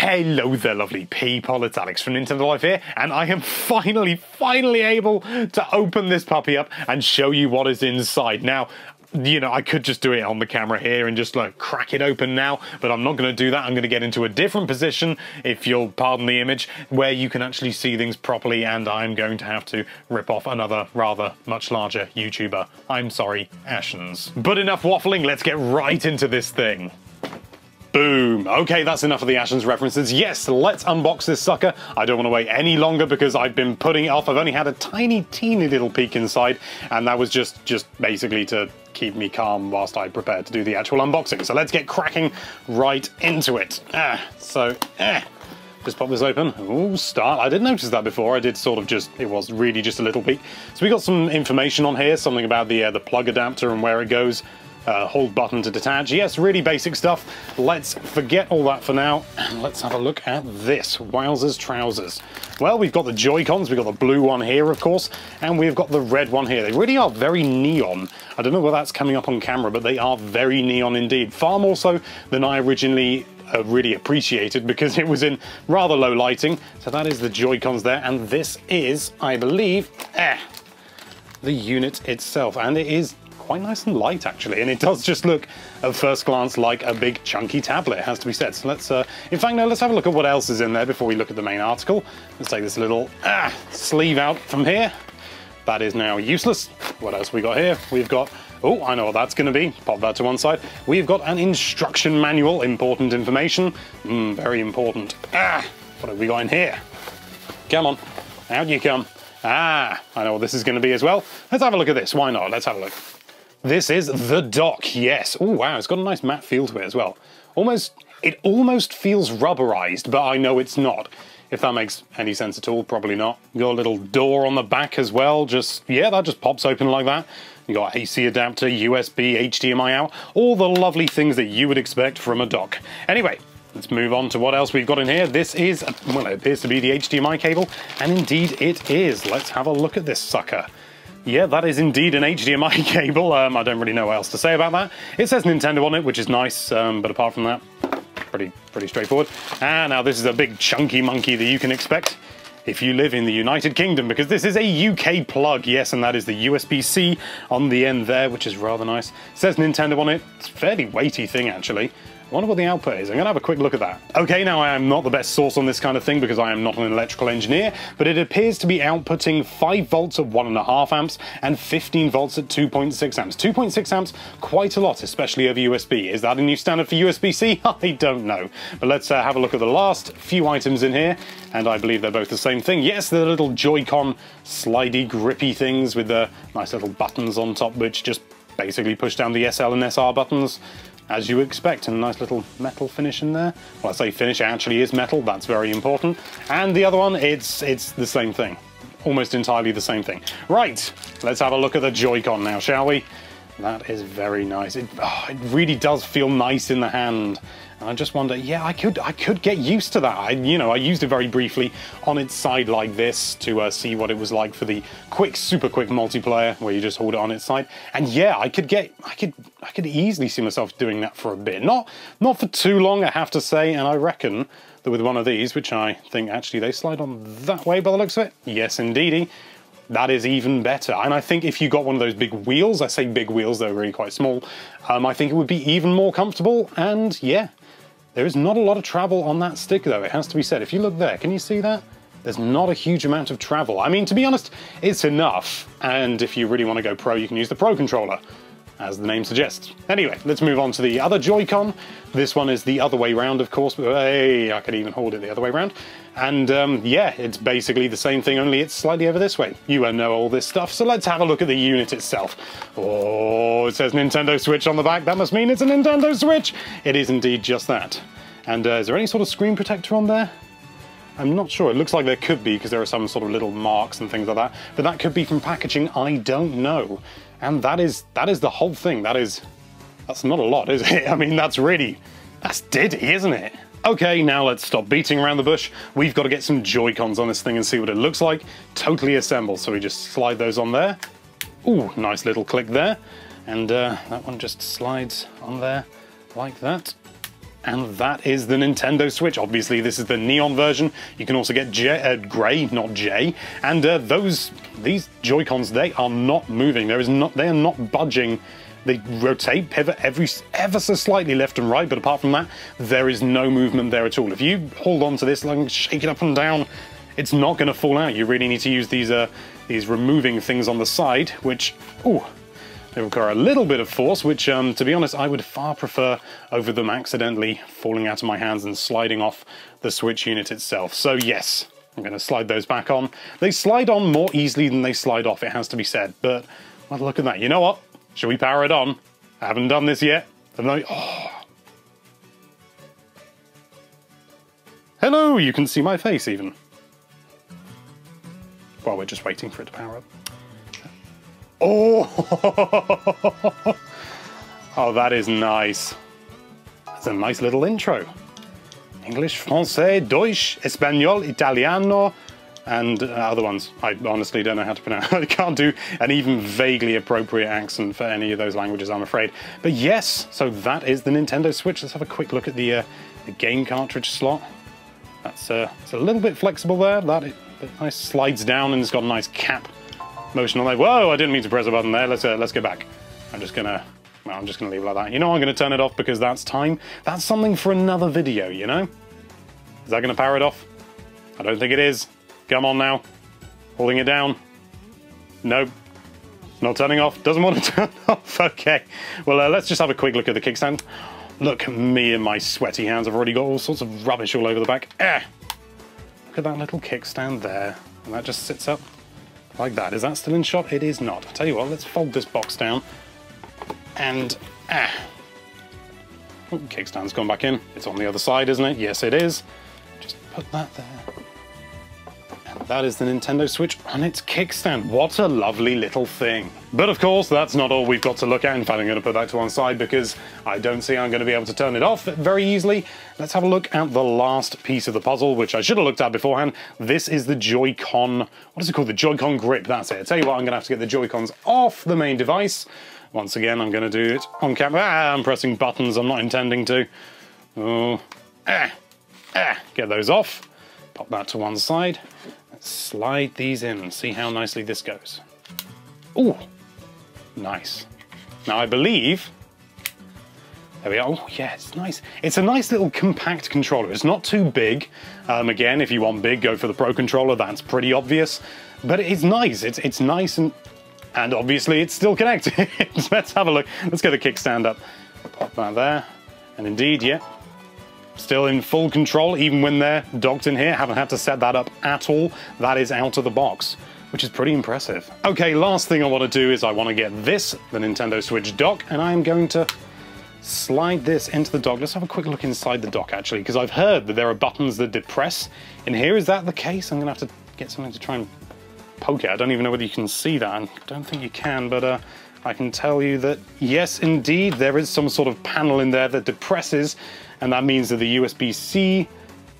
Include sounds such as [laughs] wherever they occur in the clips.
Hello there, lovely people. It's Alex from Nintendo Life here, and I am finally, finally able to open this puppy up and show you what is inside. Now, you know, I could just do it on the camera here and just like crack it open now, but I'm not going to do that. I'm going to get into a different position, if you'll pardon the image, where you can actually see things properly, and I'm going to have to rip off another rather much larger YouTuber. I'm sorry, Ashens. But enough waffling, let's get right into this thing. Boom. Okay, that's enough of the Ashens references. Yes, let's unbox this sucker. I don't want to wait any longer because I've been putting it off. I've only had a tiny, teeny little peek inside, and that was just, just basically to keep me calm whilst I prepare to do the actual unboxing. So let's get cracking right into it. Ah, so, eh. Just pop this open. Ooh, start. I didn't notice that before. I did sort of just, it was really just a little peek. So we got some information on here, something about the, uh, the plug adapter and where it goes uh, hold button to detach. Yes, really basic stuff. Let's forget all that for now, and let's have a look at this. Wowzers trousers. Well, we've got the Joy-Cons, we've got the blue one here, of course, and we've got the red one here. They really are very neon. I don't know whether that's coming up on camera, but they are very neon indeed. Far more so than I originally uh, really appreciated because it was in rather low lighting. So that is the Joy-Cons there, and this is, I believe, eh, the unit itself, and it is quite nice and light actually, and it does just look at first glance like a big chunky tablet, has to be said. So let's, uh, in fact, no, let's have a look at what else is in there before we look at the main article. Let's take this little ah, sleeve out from here. That is now useless. What else we got here? We've got Oh, I know what that's going to be. Pop that to one side. We've got an instruction manual, important information. Mm, very important. Ah, what have we got in here? Come on, out you come. Ah, I know what this is going to be as well. Let's have a look at this. Why not? Let's have a look. This is the dock, yes. Oh wow, it's got a nice matte feel to it as well. Almost, it almost feels rubberized, but I know it's not. If that makes any sense at all, probably not. Got a little door on the back as well, just, yeah, that just pops open like that. You got AC adapter, USB, HDMI out, all the lovely things that you would expect from a dock. Anyway, Let's move on to what else we've got in here. This is, well, it appears to be the HDMI cable, and indeed it is. Let's have a look at this sucker. Yeah, that is indeed an HDMI [laughs] cable. Um, I don't really know what else to say about that. It says Nintendo on it, which is nice, um, but apart from that, pretty pretty straightforward. And now this is a big chunky monkey that you can expect if you live in the United Kingdom, because this is a UK plug, yes, and that is the USB-C on the end there, which is rather nice. It says Nintendo on it. It's a fairly weighty thing, actually. Wonder what the output is. I'm going to have a quick look at that. Okay, now I am not the best source on this kind of thing because I am not an electrical engineer, but it appears to be outputting 5 volts at 1.5 amps and 15 volts at 2.6 amps. 2.6 amps, quite a lot, especially over USB. Is that a new standard for USB-C? [laughs] I don't know. But let's uh, have a look at the last few items in here, and I believe they're both the same thing. Yes, they're little Joy-Con slidey, grippy things with the nice little buttons on top, which just basically push down the SL and SR buttons as you expect, a nice little metal finish in there. Well, I say finish, actually is metal, that's very important. And the other one, it's, it's the same thing. Almost entirely the same thing. Right, let's have a look at the Joy-Con now, shall we? That is very nice. It, oh, it really does feel nice in the hand. And I just wonder, yeah, I could I could get used to that. I, you know, I used it very briefly on its side like this to uh, see what it was like for the quick, super quick multiplayer where you just hold it on its side. And yeah, I could get, I could, I could easily see myself doing that for a bit. Not, not for too long, I have to say. And I reckon that with one of these, which I think actually they slide on that way by the looks of it. Yes, indeedy that is even better. And I think if you got one of those big wheels, I say big wheels, they're really quite small, um, I think it would be even more comfortable. And yeah, there is not a lot of travel on that stick though, it has to be said. If you look there, can you see that? There's not a huge amount of travel. I mean, to be honest, it's enough. And if you really want to go pro, you can use the Pro Controller as the name suggests. Anyway, let's move on to the other Joy-Con. This one is the other way round, of course, hey, I could even hold it the other way round. And um, yeah, it's basically the same thing, only it's slightly over this way. You know all this stuff, so let's have a look at the unit itself. Oh, it says Nintendo Switch on the back. That must mean it's a Nintendo Switch. It is indeed just that. And uh, is there any sort of screen protector on there? I'm not sure. It looks like there could be because there are some sort of little marks and things like that. But that could be from packaging. I don't know. And that is that is the whole thing. That is that's not a lot, is it? [laughs] I mean, that's really that's diddy, isn't it? Okay, now let's stop beating around the bush. We've got to get some Joy-Cons on this thing and see what it looks like. Totally assembled. So we just slide those on there. Ooh, nice little click there. And uh, that one just slides on there like that. And that is the Nintendo Switch. Obviously, this is the neon version. You can also get J, uh, gray, not J. And uh, those these Joy Cons, they are not moving. There is not. They are not budging. They rotate, pivot every ever so slightly left and right, but apart from that, there is no movement there at all. If you hold on to this, like shake it up and down, it's not going to fall out. You really need to use these uh, these removing things on the side, which, oh, they require a little bit of force, which, um, to be honest, I would far prefer over them accidentally falling out of my hands and sliding off the Switch unit itself. So yes, I'm going to slide those back on. They slide on more easily than they slide off, it has to be said. But well, look at that. You know what? Should we power it on? I haven't done this yet. I, oh. Hello, you can see my face even. While we're just waiting for it to power up. Oh! [laughs] oh, that is nice. That's a nice little intro. English, Francais, Deutsch, Espanol, Italiano, and other ones. I honestly don't know how to pronounce. [laughs] I can't do an even vaguely appropriate accent for any of those languages, I'm afraid. But yes, so that is the Nintendo Switch. Let's have a quick look at the, uh, the game cartridge slot. That's uh, it's a little bit flexible there. That it nice slides down and it's got a nice cap motion on there. Whoa, I didn't mean to press a button there. Let's uh, let's go back. I'm just gonna well, I'm just gonna leave it like that. You know, I'm gonna turn it off because that's time. That's something for another video. You know, is that gonna power it off? I don't think it is. Come on now, holding it down. Nope. Not turning off. Doesn't want to [laughs] turn off. Okay. Well, uh, let's just have a quick look at the kickstand. Look me and my sweaty hands. I've already got all sorts of rubbish all over the back. Eh. Look at that little kickstand there. And that just sits up like that. Is that still in shot? It is not. I'll tell you what, let's fold this box down and ah. Oh, kickstand's gone back in. It's on the other side, isn't it? Yes, it is. Just put that there. That is the Nintendo Switch on its kickstand. What a lovely little thing. But of course, that's not all we've got to look at. In fact, I'm going to put that to one side because I don't see I'm going to be able to turn it off very easily. Let's have a look at the last piece of the puzzle, which I should have looked at beforehand. This is the Joy-Con, what is it called? The Joy-Con grip, that's it. I tell you what, I'm going to have to get the Joy-Cons off the main device. Once again, I'm going to do it on camera. Ah, I'm pressing buttons I'm not intending to. Oh, ah, ah, get those off. Pop that to one side slide these in and see how nicely this goes. Oh, nice. Now I believe, there we are. Oh yeah, it's nice. It's a nice little compact controller. It's not too big. Um, again, if you want big, go for the Pro Controller. That's pretty obvious. But it's nice. It's, it's nice and, and obviously it's still connected. [laughs] Let's have a look. Let's get the kickstand up. Pop that there. And indeed, yeah, still in full control even when they're docked in here. Haven't had to set that up at all. That is out of the box which is pretty impressive. Okay, last thing I want to do is I want to get this, the Nintendo Switch dock, and I am going to slide this into the dock. Let's have a quick look inside the dock, actually, because I've heard that there are buttons that depress in here. Is that the case? I'm going to have to get something to try and poke it. I don't even know whether you can see that. I don't think you can, but uh, I can tell you that, yes, indeed, there is some sort of panel in there that depresses and that means that the USB-C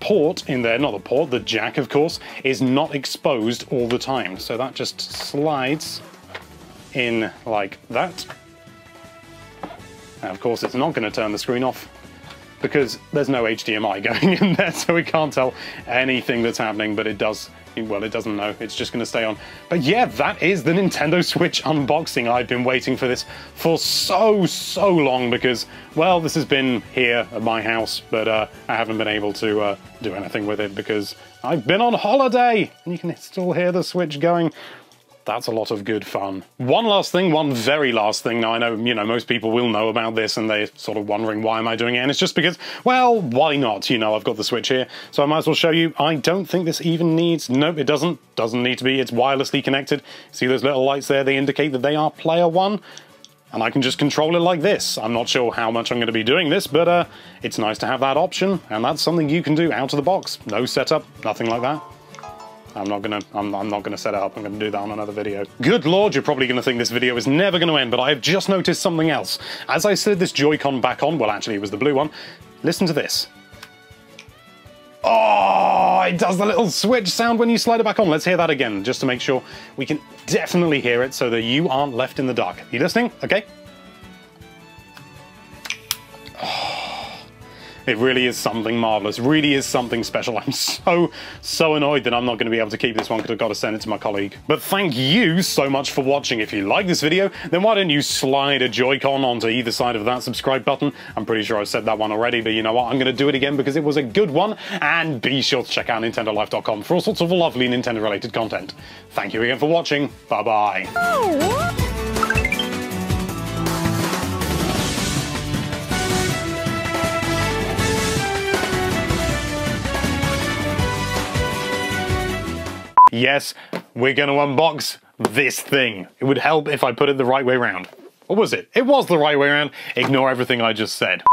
port in there, not the port, the jack of course, is not exposed all the time. So that just slides in like that. And of course it's not going to turn the screen off because there's no HDMI [laughs] going in there so we can't tell anything that's happening but it does well, it doesn't know. It's just going to stay on. But yeah, that is the Nintendo Switch unboxing. I've been waiting for this for so, so long because, well, this has been here at my house, but uh, I haven't been able to uh, do anything with it because I've been on holiday. And you can still hear the Switch going that's a lot of good fun. One last thing, one very last thing. Now I know, you know, most people will know about this and they're sort of wondering why am I doing it, and it's just because, well, why not? You know, I've got the Switch here, so I might as well show you. I don't think this even needs, nope, it doesn't, doesn't need to be, it's wirelessly connected. See those little lights there, they indicate that they are player one and I can just control it like this. I'm not sure how much I'm going to be doing this, but uh, it's nice to have that option, and that's something you can do out of the box. No setup, nothing like that. I'm not gonna I'm, I'm not gonna set it up. I'm gonna do that on another video. Good lord, you're probably gonna think this video is never gonna end, but I have just noticed something else. As I slid this Joy-Con back on, well actually it was the blue one, listen to this. Oh, it does the little switch sound when you slide it back on. Let's hear that again, just to make sure we can definitely hear it so that you aren't left in the dark. You listening? Okay. It really is something marvelous, really is something special. I'm so, so annoyed that I'm not going to be able to keep this one because I've got to send it to my colleague. But thank you so much for watching. If you like this video, then why don't you slide a Joy-Con onto either side of that subscribe button? I'm pretty sure I said that one already, but you know what? I'm going to do it again because it was a good one. And be sure to check out NintendoLife.com for all sorts of lovely Nintendo-related content. Thank you again for watching. Bye-bye. Yes, we're going to unbox this thing. It would help if I put it the right way around. Or was it? It was the right way around. Ignore everything I just said.